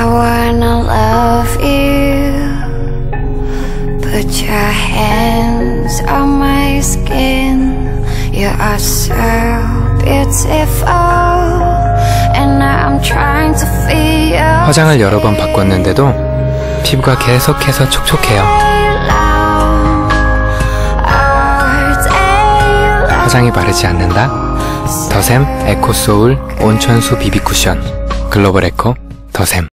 I wanna love you. Put your hands on my skin. You are so beautiful. And I'm trying to feel 화장을 여러 번 바꿨는데도 피부가 계속해서 촉촉해요. 화장이 바르지 않는다? 더샘 에코소울 온천수 비비 쿠션 글로벌 에코 더샘